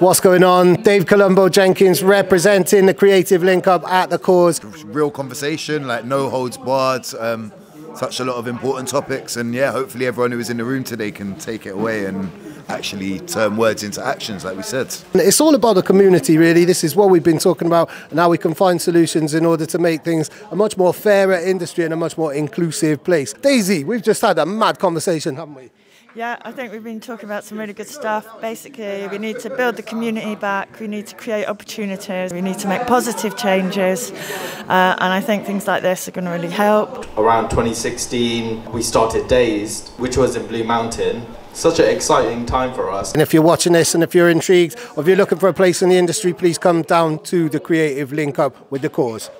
What's going on? Dave Colombo Jenkins representing the Creative Link Up at the cause. Real conversation, like no holds barred. Um, such a lot of important topics, and yeah, hopefully everyone who is in the room today can take it away and actually turn words into actions, like we said. It's all about the community, really. This is what we've been talking about, and how we can find solutions in order to make things a much more fairer industry and a much more inclusive place. Daisy, we've just had a mad conversation, haven't we? Yeah, I think we've been talking about some really good stuff. Basically, we need to build the community back, we need to create opportunities, we need to make positive changes, uh, and I think things like this are going to really help. Around 2016, we started Dazed, which was in Blue Mountain. Such an exciting time for us. And if you're watching this and if you're intrigued or if you're looking for a place in the industry, please come down to the Creative Link Up with the cause.